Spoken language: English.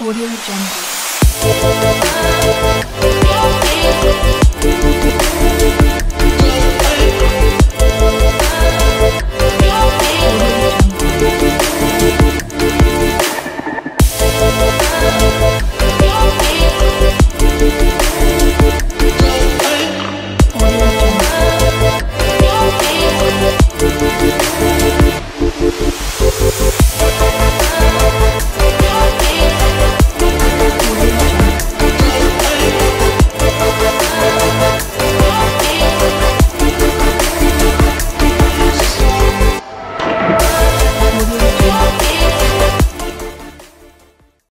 Audio Jungle.